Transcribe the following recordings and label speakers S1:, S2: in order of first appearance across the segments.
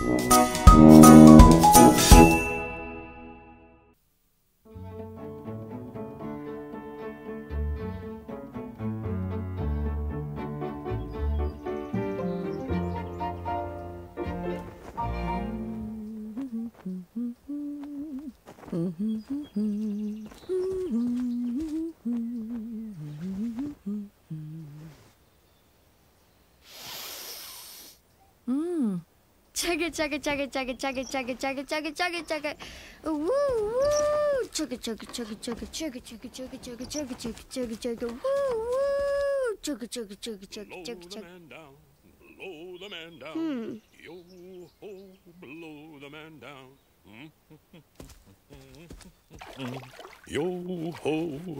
S1: Música chugga chugga chugga chugga chugga chugga chugga chugga chugga woo woo chugga chugga chugga chugga chugga chugga chugga chugga chugga chugga chugga chugga woo woo chugga chugga chugga chugga chugga chugga.
S2: Blow the man down.
S1: Hmm.
S2: Yo ho, blow the man down. Yo ho,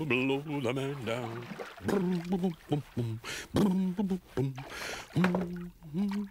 S2: blow the man down. Brum, boom, boom, boom. Boom, boom, boom.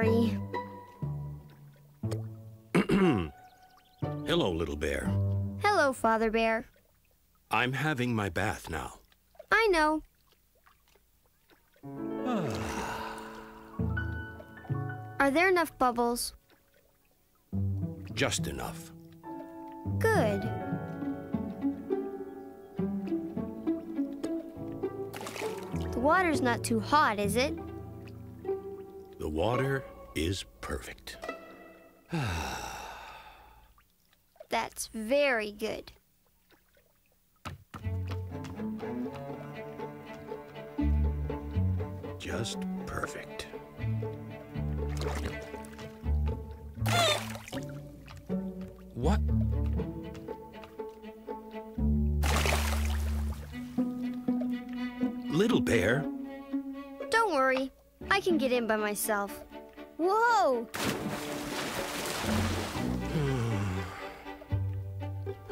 S1: Sorry.
S2: Hello, little bear.
S1: Hello, Father Bear.
S2: I'm having my bath now.
S1: I know. Are there enough bubbles?
S2: Just enough.
S1: Good. The water's not too hot, is it?
S2: The water is perfect.
S1: That's very good.
S2: Just perfect. What? Little bear,
S1: Don't worry. I can get in by myself. Whoa!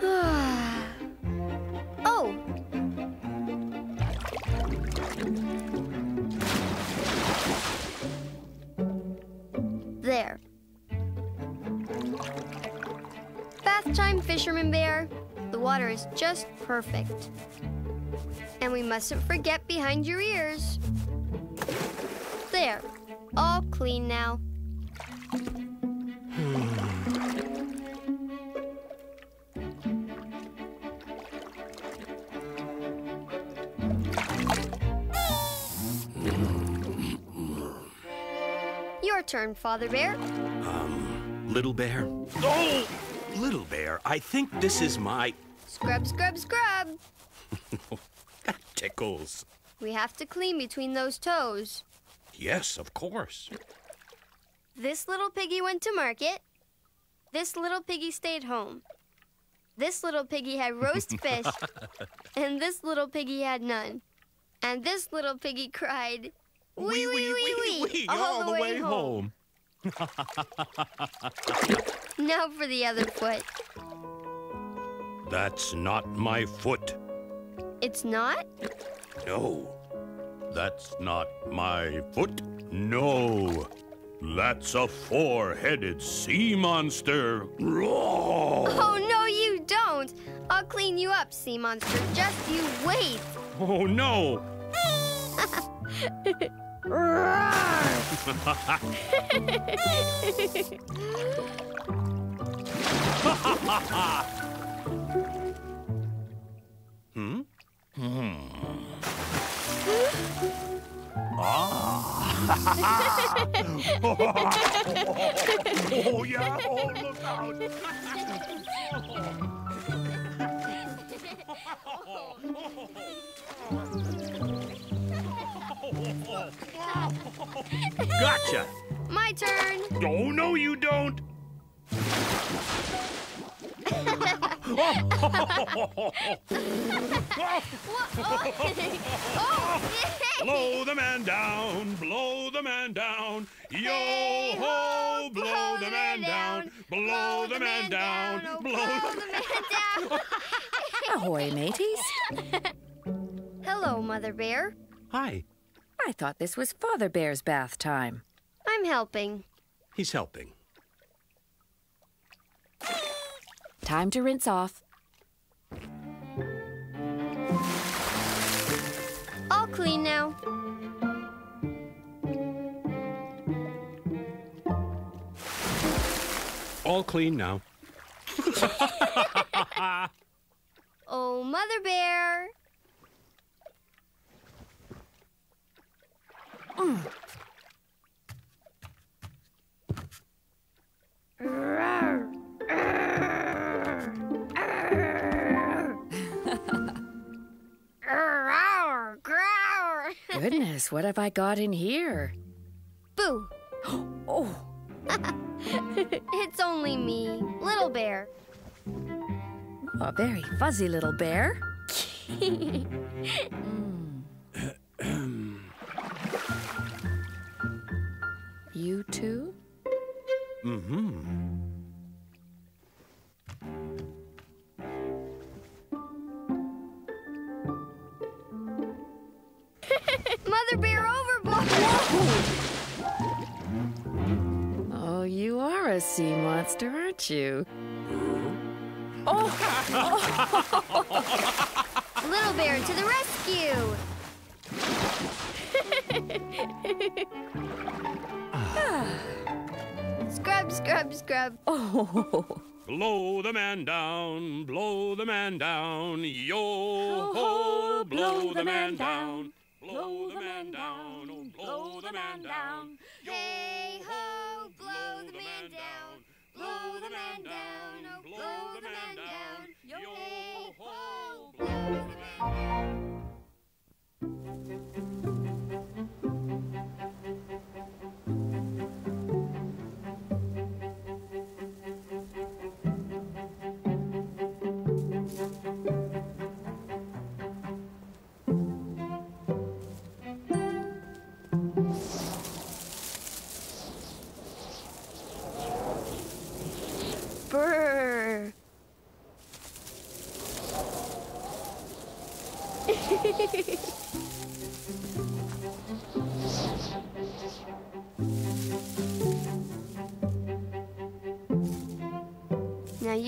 S1: oh! There. Bath time, Fisherman Bear. The water is just perfect. And we mustn't forget behind your ears. There. All clean now. Your turn, Father Bear.
S2: Um, Little bear. Oh! Little bear, I think this is my.
S1: Scrub, scrub, scrub.
S2: That tickles.
S1: We have to clean between those toes.
S2: Yes, of course.
S1: This little piggy went to market. This little piggy stayed home. This little piggy had roast fish. and this little piggy had none. And this little piggy cried, Wee, wee, wee, wee, all, the way, home. Now for the other foot.
S2: That's not my foot.
S1: It's not?
S2: No. That's not my foot. No. That's a four headed sea monster. Roar!
S1: Oh, no, you don't. I'll clean you up, sea monster. Just you wait.
S2: Oh no! oh, yeah? Oh, look out!
S3: gotcha!
S1: My turn!
S2: Oh, no, you don't! Blow the man down, blow the man down. Yo ho, blow the man down, blow the man down,
S1: oh,
S2: blow
S1: blow
S2: the
S1: the man down.
S4: Ahoy, mateys.
S1: Hello, Mother Bear.
S3: Hi.
S4: I thought this was Father Bear's bath time.
S1: I'm helping.
S3: He's helping.
S4: Time to rinse off.
S1: All clean now.
S3: All clean now.
S1: Oh, Mother Bear. Mm.
S4: Goodness, what have I got in here?
S1: Boo!
S4: Oh,
S1: It's only me, Little Bear.
S4: a very fuzzy little bear. You too?
S3: Mm-hmm.
S1: Mother Bear overboard!
S4: Oh, you are a sea monster, aren't you?
S1: Oh Little Bear to the rescue! scrub, scrub, scrub.
S4: Oh,
S2: Blow the man down, blow the man down. Yo ho, blow the man down. Blow the man down, oh, blow the man down.
S1: Hey ho, blow the man down. Blow the man down, oh, blow the man down. Hey ho, blow the man down.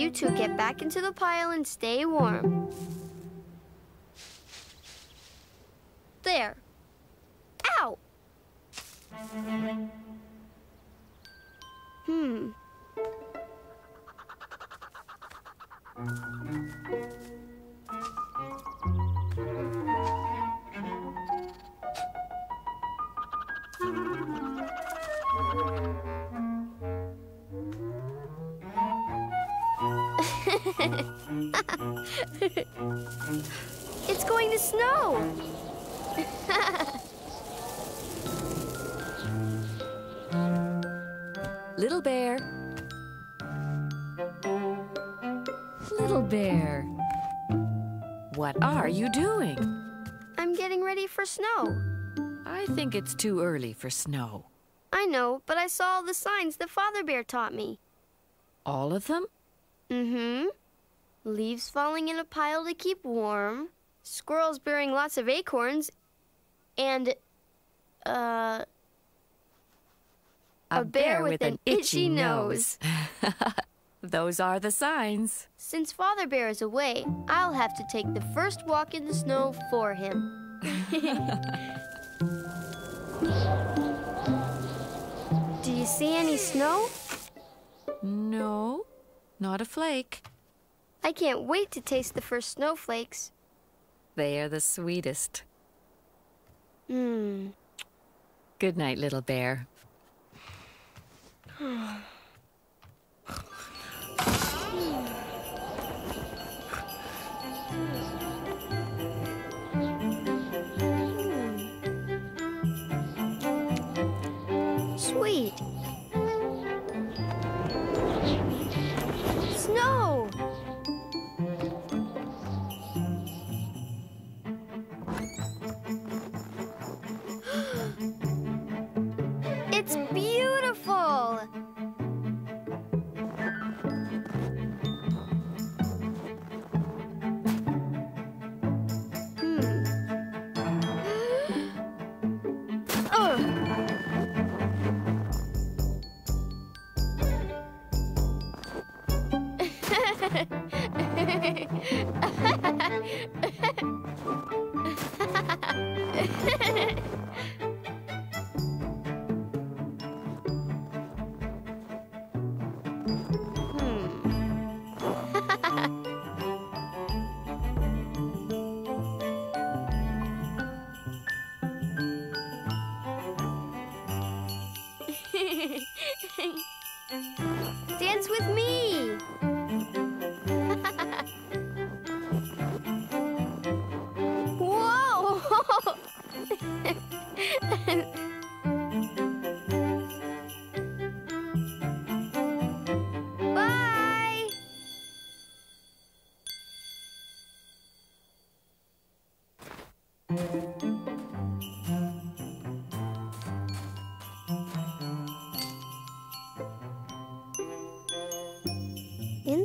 S1: You two get back into the pile and stay warm. There. Ow! Hmm. It's going to snow.
S4: little bear. Little bear. What are you doing?
S1: I'm getting ready for snow.
S4: I think it's too early for snow.
S1: I know, but I saw all the signs that Father Bear taught me.
S4: All of them?
S1: Mm-hmm. Leaves falling in a pile to keep warm, squirrels bearing lots of acorns, and, uh, A bear with an itchy nose.
S4: Those are the signs.
S1: since Father Bear is away, I'll have to take the first walk in the snow for him. Do you see any snow?
S4: No, not a flake.
S1: I can't wait to taste the first snowflakes.
S4: They are the sweetest.
S1: Hmm.
S4: Good night, little bear.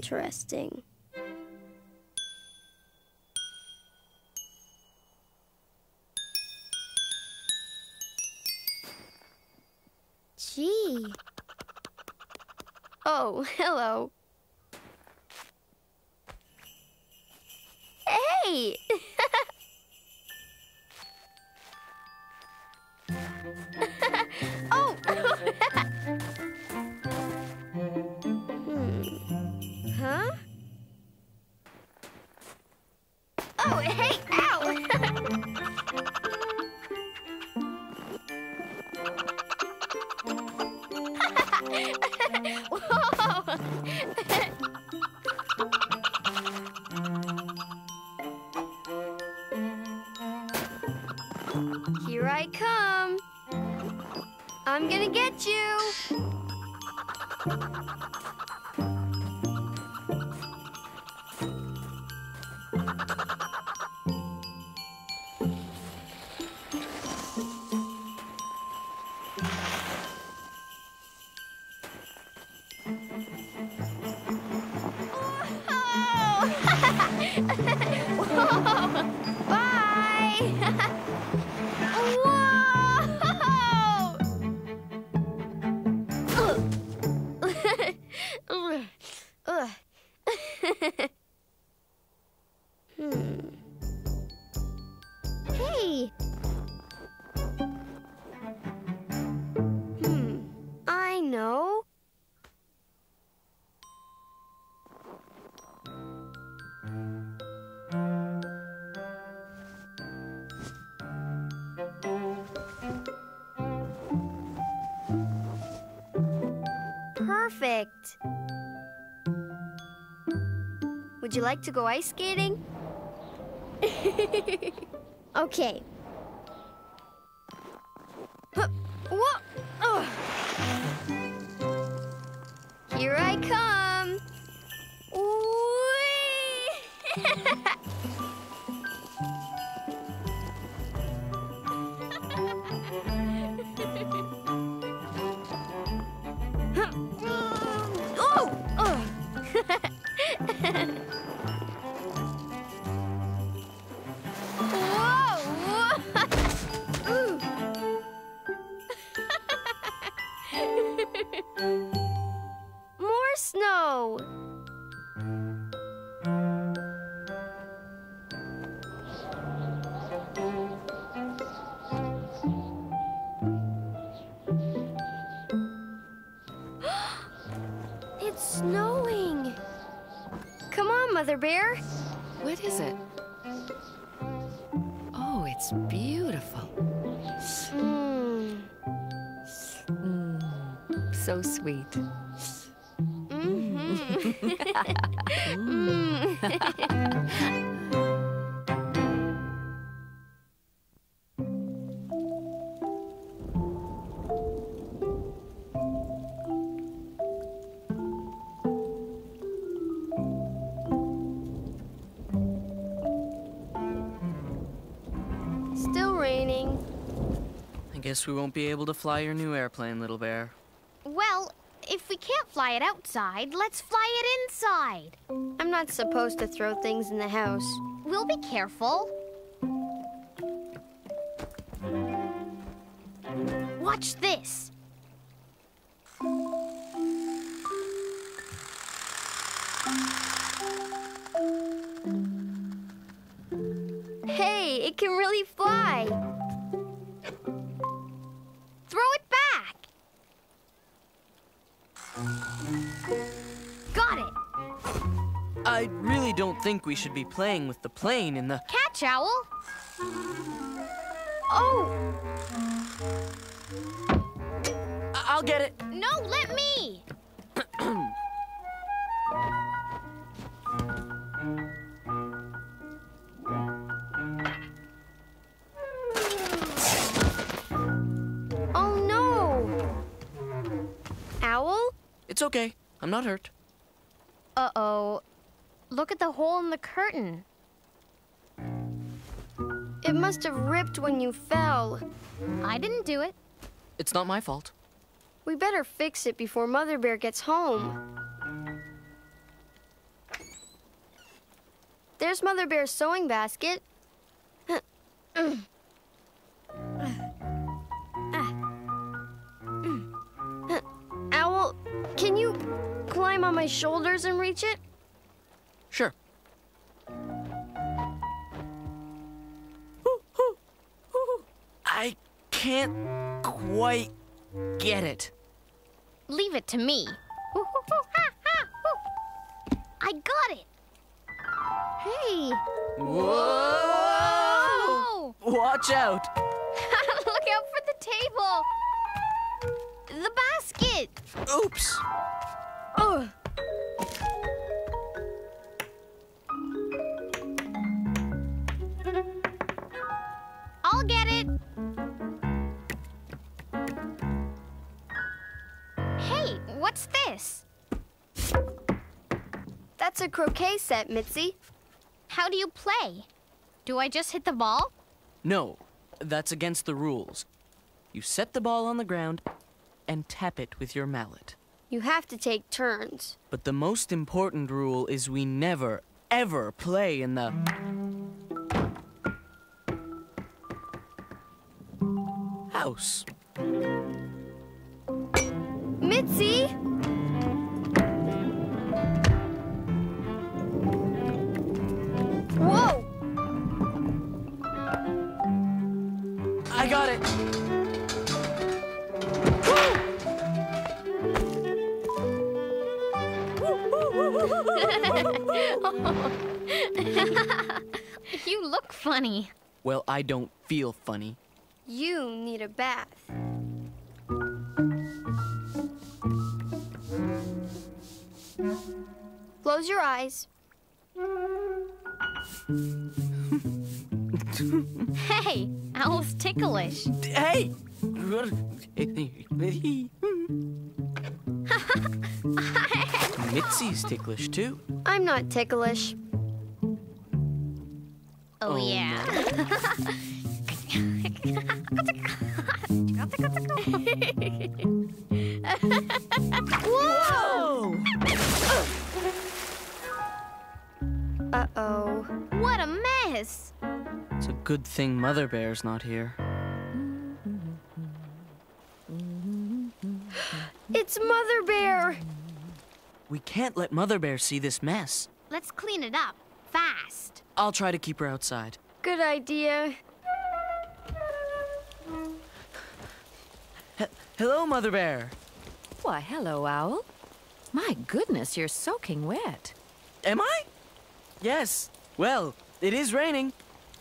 S1: interesting. Gee. Oh, hello. ハハハハ Would you like to go ice skating? okay, Bear?
S4: What is it? Oh, it's beautiful.
S1: Mm.
S4: Mm. So sweet.
S1: Mm-hmm. Mm -hmm. mm.
S5: Guess we won't be able to fly your new airplane, little bear.
S6: Well, if we can't fly it outside, let's fly it inside.
S1: I'm not supposed to throw things in the house.
S6: We'll be careful. Watch this.
S1: Hey, it can really fly.
S5: Think we should be playing with the plane in the.
S6: Catch, Owl. Oh,
S5: I'll get it.
S6: no, let me.
S1: Oh no! Owl?
S5: It's okay. I'm not hurt.
S6: Uh-oh. Look at the hole in the curtain.
S1: It must have ripped when you fell.
S6: I didn't do it.
S5: It's not my fault.
S1: We better fix it before Mother Bear gets home. There's Mother Bear's sewing basket. Owl, can you climb on my shoulders and reach it?
S5: Sure. I can't quite get it.
S6: Leave it to me. I got it. Hey.
S5: Whoa! Watch out!
S6: Look out for the table. The basket.
S5: Oops!
S1: Oh,
S6: this?
S1: that's a croquet set, Mitzi.
S6: How do you play? Do I just hit the ball?
S5: No, that's against the rules. You set the ball on the ground and tap it with your mallet.
S1: You have to take turns.
S5: But the most important rule is we never, ever play in the. House.
S1: Mitzi!
S5: I got it!
S6: You look funny.
S5: Well, I don't feel funny.
S1: You need a bath. Close your eyes.
S6: Hey, Owl's ticklish.
S5: Hey! Mitzi's ticklish too.
S1: I'm not ticklish.
S6: Oh,
S5: Oh,
S6: yeah.
S5: Whoa!
S1: Uh oh.
S6: what a mess.
S5: It's a good thing Mother Bear's not here.
S1: It's Mother Bear!
S5: We can't let Mother Bear see this mess.
S6: Let's clean it up fast.
S5: I'll try to keep her outside.
S1: Good idea.
S5: He- Hello, Mother Bear.
S4: Why, hello, Owl. My goodness, you're soaking wet.
S5: Am I? Yes. Well, it is raining.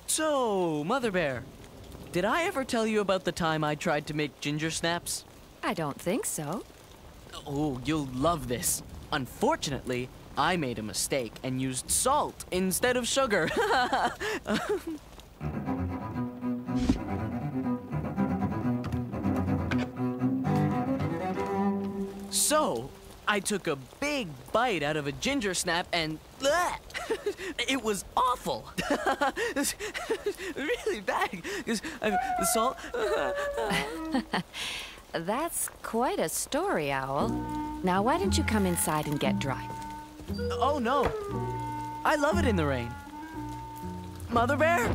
S5: So, Mother Bear, did I ever tell you about the time I tried to make ginger snaps?
S4: I don't think so.
S5: Oh, you'll love this. Unfortunately, I made a mistake and used salt instead of sugar. so, I took a big bite out of a ginger snap and. Bleh! it was awful. Really bad. uh, the salt.
S4: That's quite a story, Owl. Now, why don't you come inside and get dry?
S5: Oh no. I love it in the rain. Mother Bear?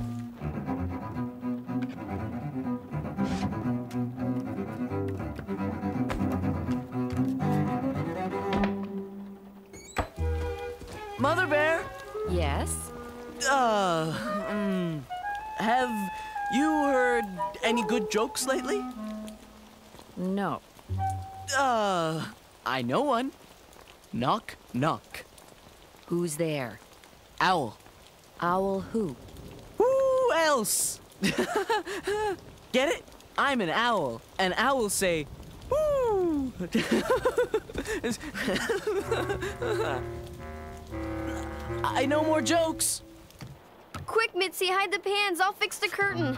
S5: Mother Bear? Uh, mm, have you heard any good jokes lately?
S4: No.
S5: Uh, I know one. Knock, knock.
S4: Who's there?
S5: Owl.
S4: Owl who?
S5: Who else? Get it? I'm an owl, and owls say, woo. I know more jokes.
S1: Quick, Mitzi, hide the pans. I'll fix the curtain.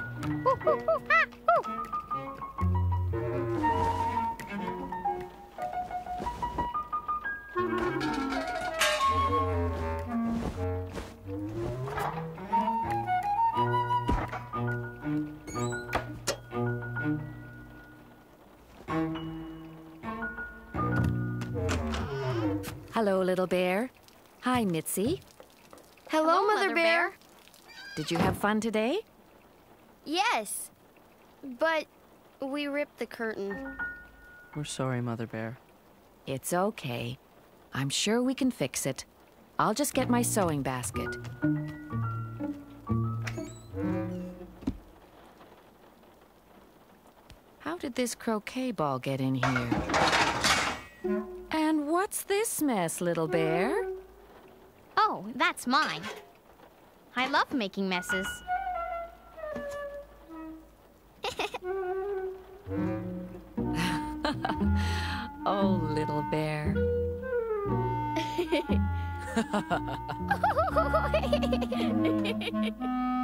S4: Hello, little bear. Hi, Mitzi.
S1: Hello, Mother, Bear.
S4: Did you have fun today?
S1: Yes, but we ripped the curtain.
S5: We're sorry, Mother Bear.
S4: It's okay. I'm sure we can fix it. I'll just get my sewing basket. How did this croquet ball get in here? And what's this mess, little bear?
S7: Oh, that's mine. I love making messes.
S4: Oh, little bear.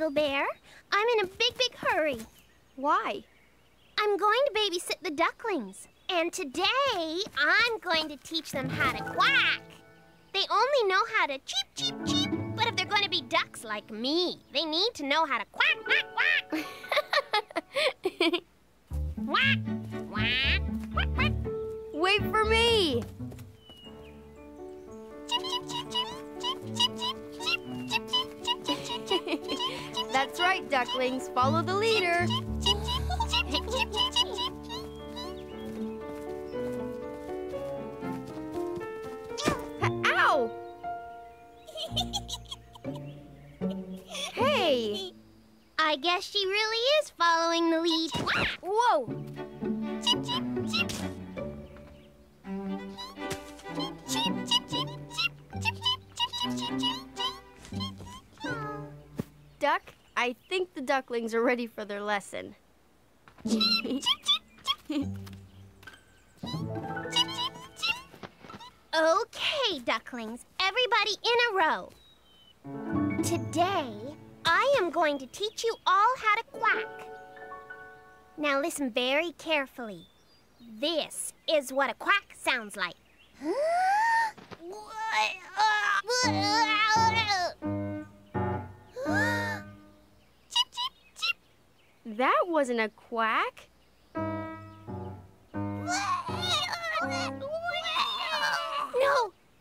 S7: little bear. I'm in a big, big hurry.
S1: Why?
S7: I'm going to babysit the ducklings. And today, I'm going to teach them how to quack. They only know how to cheep, cheep, cheep. But if they're going to be ducks like me, they need to know how to quack, quack,
S1: ducklings. Follow the leader. Ow! Hey!
S7: I guess she really is following the lead.
S1: Whoa! Duck, I think the ducklings are ready for their lesson.
S7: Okay, ducklings, everybody in a row. Today, I am going to teach you all how to quack. Now listen very carefully. This is what a quack sounds like.
S1: Uh, That wasn't a quack.
S7: No,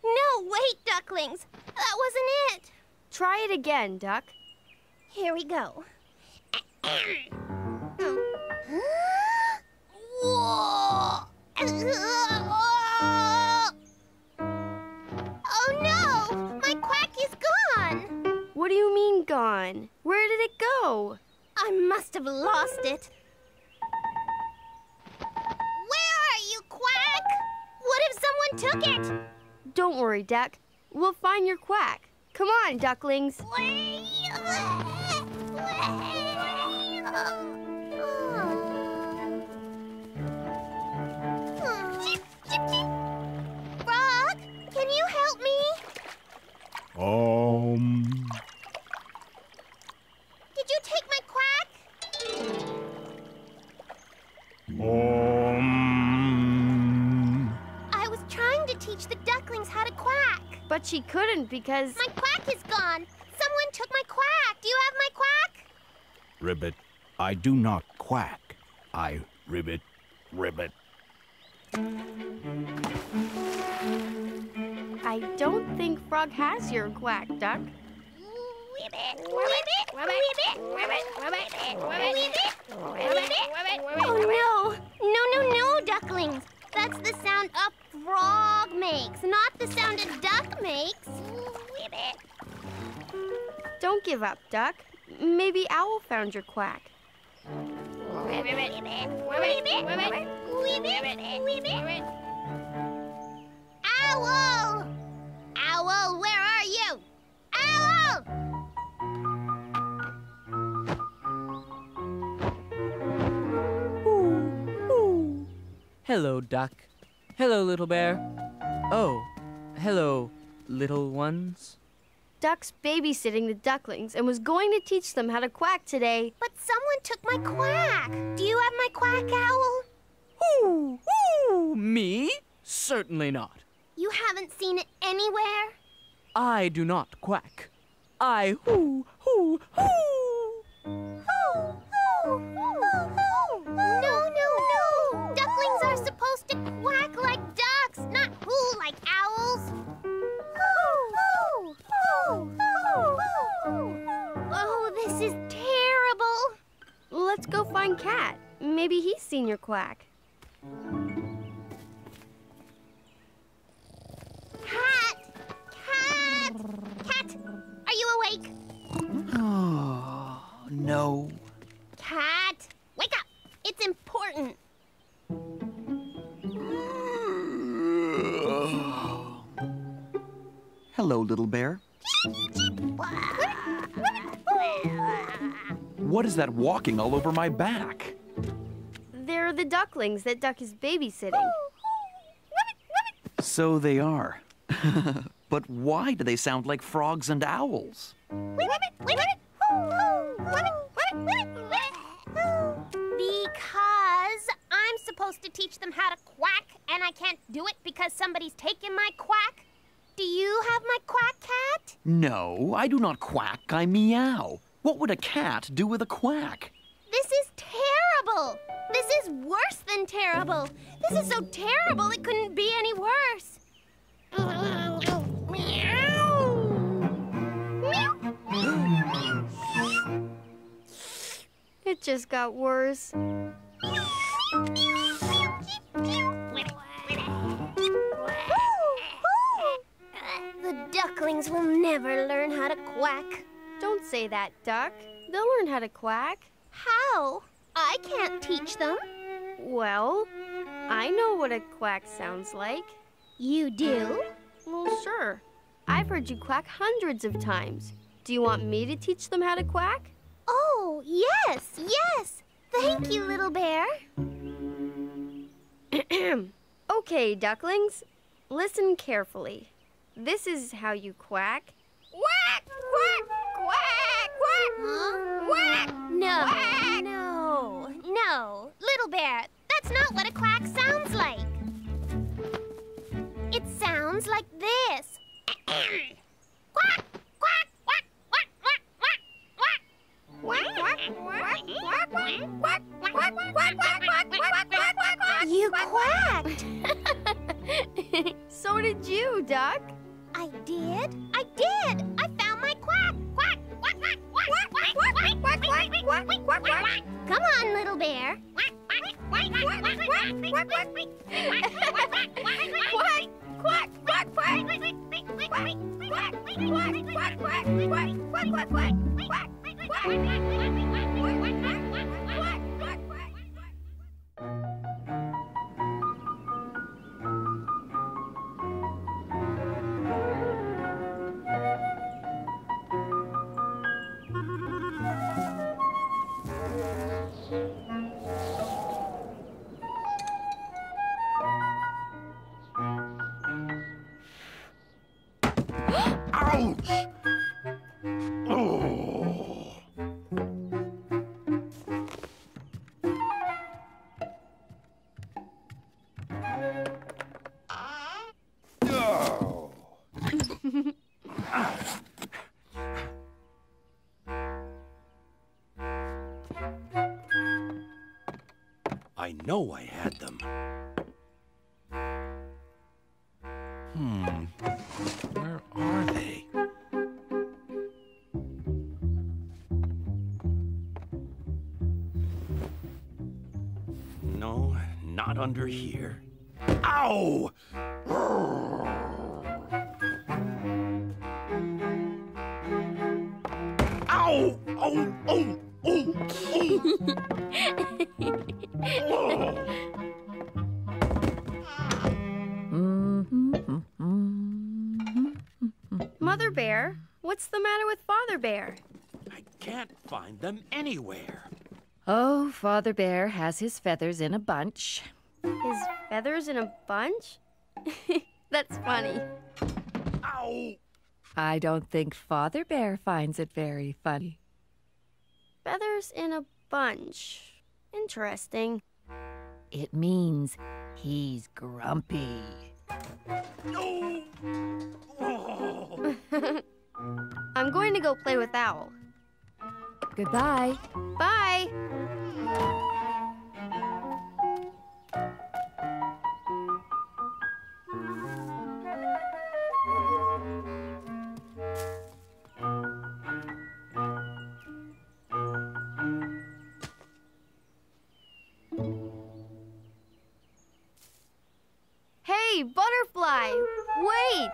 S7: no, wait, ducklings. That wasn't it.
S1: Try it again, Duck.
S7: Here we go. Oh no! My quack is gone!
S1: What do you mean gone? Where did it go?
S7: I must have lost it. Where are you, Quack? What if someone took it?
S1: Don't worry, Duck. We'll find your quack. Come on, ducklings. She couldn't because.
S7: My quack is gone. Someone took my quack. Do you have my quack?
S2: Ribbit, I do not quack. I ribbit, ribbit.
S1: I don't think Frog has your quack, Duck.
S7: Oh
S1: give up, Duck. Maybe Owl found your quack.
S7: Owl! Owl, where are you? Owl!
S5: Hello, duck. Hello, little bear. Oh, hello, little ones.
S1: Duck's babysitting the ducklings and was going to teach them how to quack today.
S7: But someone took my quack. Do you have my quack, Owl?
S5: Ooh, ooh, me? Certainly not.
S7: You haven't seen it anywhere?
S5: I do not quack. I hoo, hoo, hoo.
S1: Let's go find Cat. Maybe he's seen your quack.
S7: Cat! Cat! Cat! Are you awake?
S8: Oh, no.
S7: Cat! Wake up! It's important.
S8: Hello, little bear. What is that walking all over my back?
S1: They're the ducklings that Duck is babysitting.
S8: So they are. but why do they sound like frogs and owls?
S7: Because I'm supposed to teach them how to quack, and I can't do it because somebody's taken my quack. Do you have my quack, cat?
S8: No, I do not quack, I meow. What would a cat do with a quack?
S7: This is terrible. This is worse than terrible. This is so terrible it couldn't be any worse.
S1: It just got worse.
S7: The ducklings will never learn how to quack.
S1: Don't say that, Duck. They'll learn how to quack.
S7: How? I can't teach them.
S1: Well, I know what a quack sounds like.
S7: You do?
S1: Well, sure. I've heard you quack hundreds of times. Do you want me to teach them how to quack?
S7: Oh, yes, yes. Thank you, little bear.
S1: okay, ducklings. Listen carefully. This is how you quack.
S7: Quack, quack, quack, quack. No, no, no. Little bear, that's not what a quack sounds like. It sounds like this. quack, quack, quack, quack, quack, quack, quack. Quack, quack, quack, quack, quack, quack, quack, quack, quack, quack, quack, quack, quack. You quacked.
S1: so did you, Duck.
S7: I did. I did. Quack, quack, quack, quack, quack. Come on, little bear. Quack, quack, quack, quack, quack, quack, quack, quack, quack, quack, quack, quack, quack,
S3: know I had them. Hmm. Where are they? No, not under here. Ow! Ow! Oh, oh, anywhere.
S4: Oh, Father Bear has his feathers in a bunch.
S1: His feathers in a bunch? That's funny.
S3: Ow!
S4: I don't think Father Bear finds it very funny.
S1: Feathers in a bunch. Interesting.
S4: It means he's grumpy.
S3: No! Oh.
S1: I'm going to go play with Owl.
S4: Goodbye.
S1: Bye! Hey, butterfly! Wait!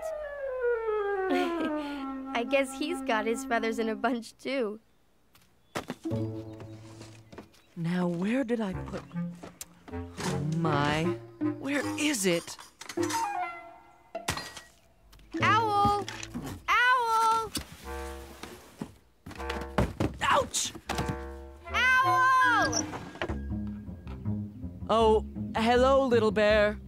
S1: I guess he's got his feathers in a bunch too.
S5: Now, where did I put. Oh my. Where is it?
S1: Owl! Owl!
S5: Ouch!
S1: Owl!
S5: Oh, hello, little bear.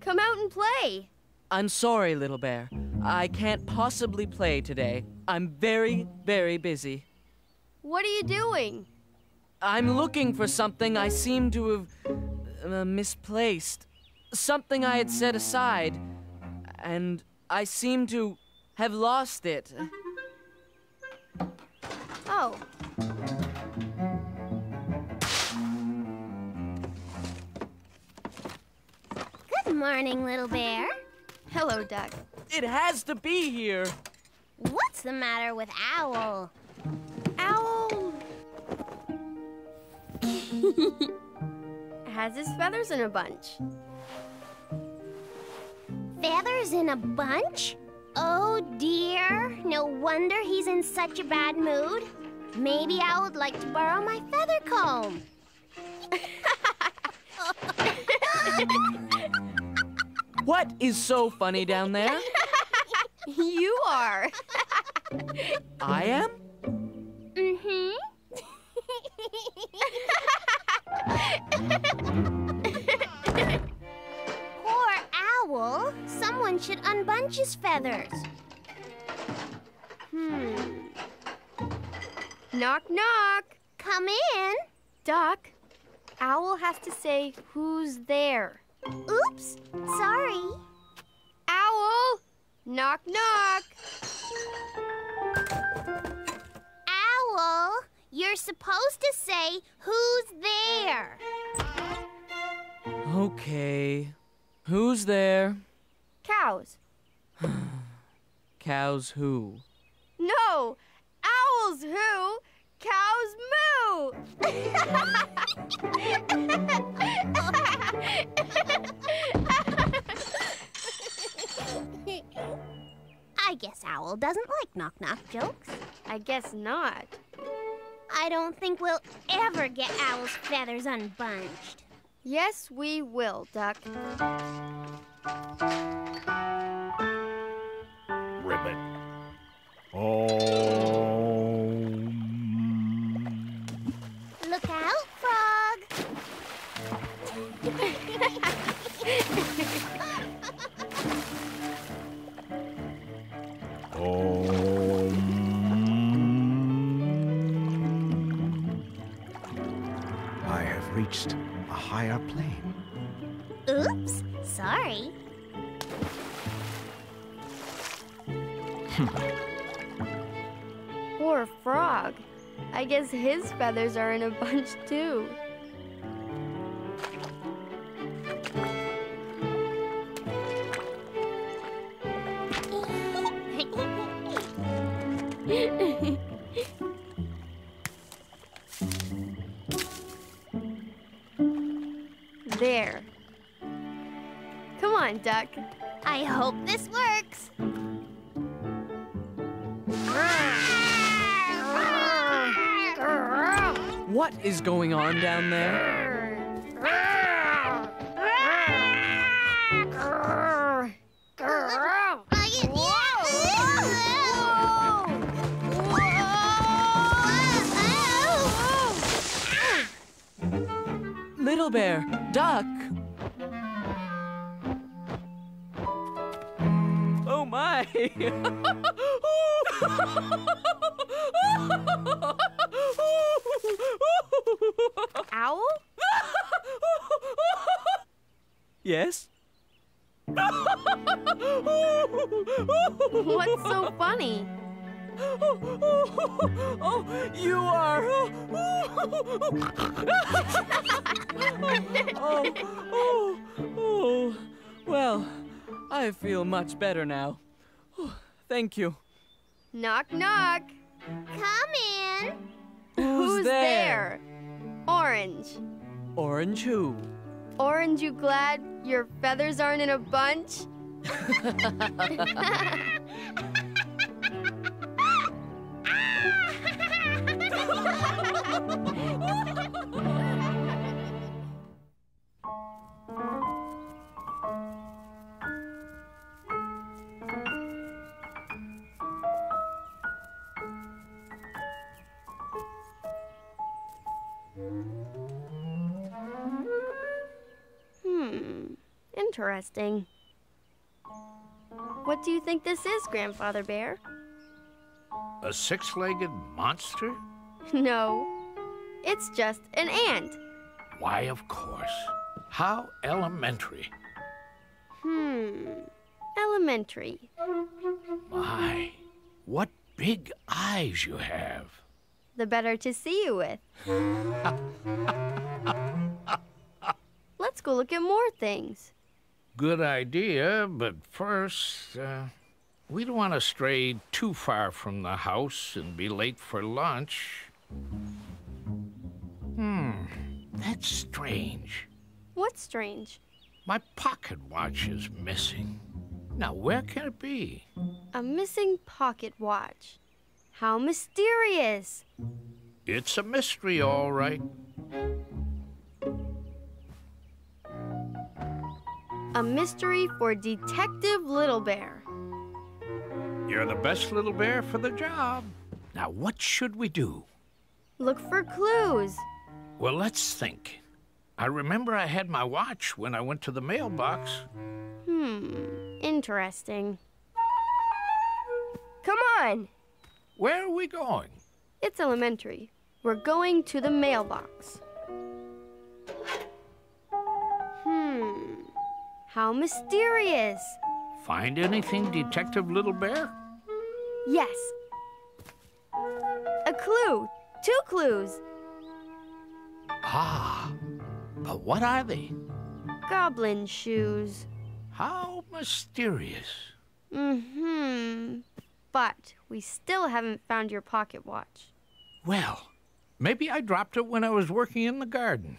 S1: Come out and play.
S5: I'm sorry, little bear. I can't possibly play today. I'm very, very busy.
S1: What are you doing?
S5: I'm looking for something I seem to have uh, misplaced. Something I had set aside. And I seem to have lost it.
S1: Oh,
S7: Good morning, little bear.
S1: hello, Duck.
S5: It has to be here.
S7: What's the matter with Owl?
S1: Owl has his feathers in a bunch.
S7: Feathers in a bunch? Oh dear. No wonder he's in such a bad mood. Maybe I would like to borrow my feather comb.
S5: What is so funny down there?
S1: You are.
S5: I am?
S7: Feathers. Hmm.
S1: knock, knock.
S7: Come in.
S1: Duck, Owl has to say who's there.
S7: Oops. Sorry.
S1: Owl, knock, knock.
S7: Owl, you're supposed to say who's there.
S5: Okay. Who's there?
S1: Cows.
S5: Cows who?
S1: No, owls who, cows moo.
S7: I guess Owl doesn't like knock knock jokes.
S1: I guess not.
S7: I don't think we'll ever get Owl's feathers unbunched.
S1: Yes, we will, Duck.
S2: Ribbit. Oh.
S1: His feathers are in a bunch too.
S5: Is going on down there? Little Bear, Duck. Oh my!
S1: Owl?
S5: yes?
S1: What's so funny?
S5: Oh, you are. oh, oh, oh. Well, I feel much better now. Thank you.
S1: Knock, knock.
S7: Come in.
S5: Who's,
S1: there? Orange.
S5: Orange who?
S1: Orange, you glad your feathers aren't in a bunch? interesting. What do you think this is, Grandfather Bear?
S9: A six legged monster?
S1: No, it's just an ant.
S9: Why, of course. How elementary.
S1: Hmm, elementary.
S9: My, what big eyes you have.
S1: The better to see you with. Let's go look at more things.
S9: Good idea, but first, uh, we don't want to stray too far from the house and be late for lunch. Hmm, that's strange.
S1: What's strange?
S9: My pocket watch is missing. Now, where can it be?
S1: A missing pocket watch. How mysterious!
S9: It's a mystery, all right.
S1: A mystery for Detective Little Bear.
S9: You're the best little bear for the job. Now, what should we do?
S1: Look for clues.
S9: Well, let's think. I remember I had my watch when I went to the mailbox.
S1: Hmm, interesting. Come on!
S9: Where are we going?
S1: It's elementary. We're going to the mailbox. How mysterious.
S9: Find anything, Detective Little Bear?
S1: Yes. A clue. Two clues.
S9: Ah, but what are they?
S1: Goblin shoes.
S9: How mysterious.
S1: Mm-hmm. But we still haven't found your pocket watch.
S9: Well, maybe I dropped it when I was working in the garden.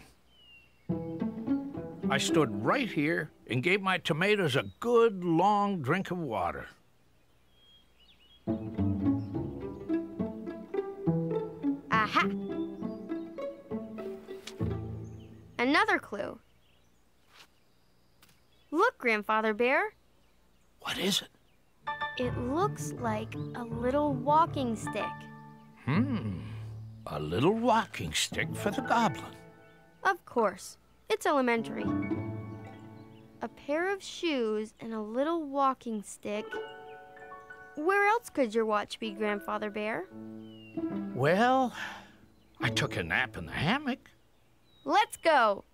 S9: I stood right here and gave my tomatoes a good long drink of water.
S1: Aha! Another clue. Look, Grandfather Bear.
S9: What is it?
S1: It looks like a little walking stick.
S9: Hmm, a little walking stick for the goblin.
S1: Of course, it's elementary. A pair of shoes and a little walking stick. Where else could your watch be, Grandfather Bear?
S9: Well, I took a nap in the hammock.
S1: Let's go!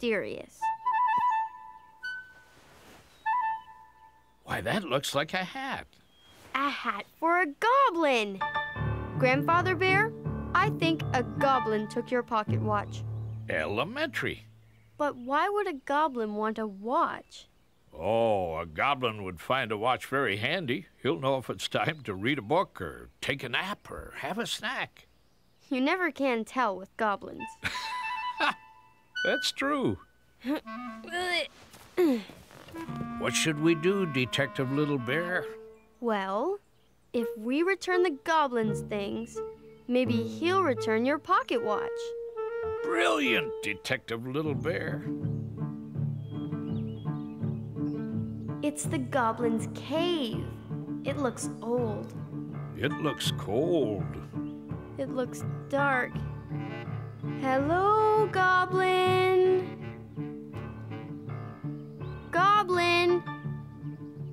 S1: Mysterious.
S9: Why, that looks like a hat.
S1: A hat for a goblin! Grandfather Bear, I think a goblin took your pocket watch.
S9: Elementary.
S1: But why would a goblin want a watch?
S9: Oh, a goblin would find a watch very handy. He'll know if it's time to read a book or take a nap or have a snack.
S1: You never can tell with goblins.
S9: That's true. What should we do, Detective Little Bear?
S1: Well, if we return the goblin's things, maybe he'll return your pocket watch.
S9: Brilliant, Detective Little Bear.
S1: It's the goblin's cave. It looks old.
S9: It looks cold.
S1: It looks dark. Hello, Goblin. Goblin,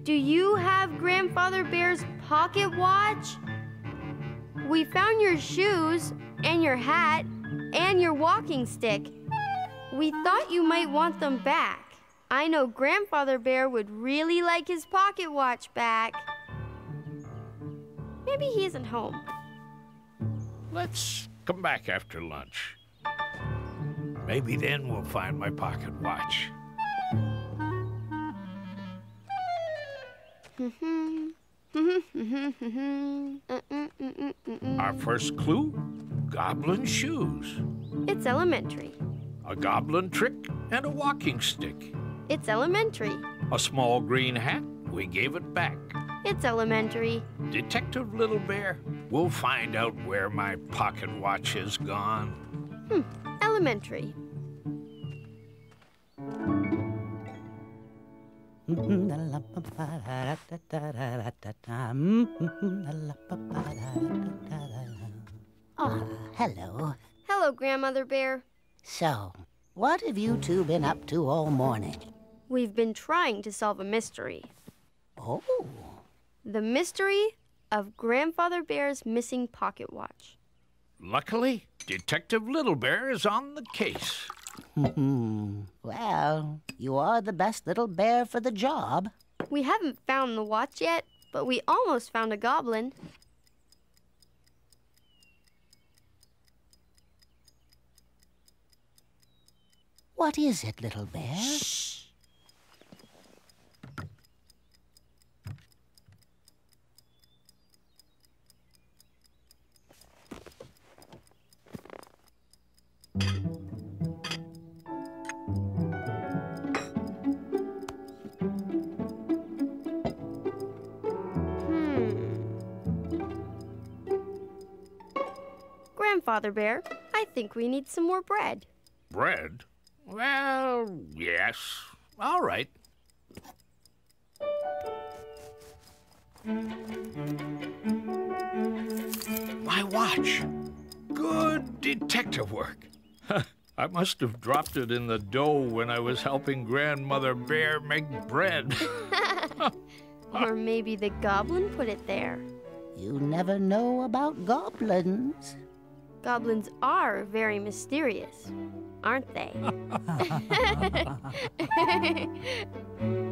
S1: do you have Grandfather Bear's pocket watch? We found your shoes and your hat and your walking stick. We thought you might want them back. I know Grandfather Bear would really like his pocket watch back. Maybe he isn't home.
S9: Let's come back after lunch. Maybe then we'll find my pocket watch. Mm-hmm. Our first clue goblin shoes,
S1: It's elementary.
S9: a goblin trick, and a walking stick.
S1: It's elementary.
S9: A small green hat, we gave it back.
S1: It's elementary.
S9: Detective Little Bear, we'll find out where my pocket watch has gone.
S1: Hmm, elementary.
S10: Oh, hello.
S1: Hello, Grandmother Bear.
S10: So, what have you two been up to all morning?
S1: We've been trying to solve a mystery.
S10: Oh,
S1: The mystery of Grandfather Bear's missing pocket watch.
S9: Luckily, Detective Little Bear is on the case.
S10: well, you are the best little bear for the job.
S1: We haven't found the watch yet, but we almost found a goblin.
S10: What is it, little bear?
S1: Hmm. Grandfather Bear, I think we need some more bread.
S9: Bread? Well, yes. All right. My watch. Good detective work. I must have dropped it in the dough when I was helping Grandmother Bear make bread.
S1: Or maybe the goblin put it there.
S10: You never know about goblins.
S1: Goblins are very mysterious, aren't they?